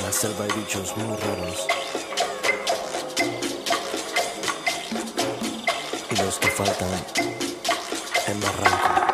En la selva hay bichos muy raros. Y los que faltan en barranco.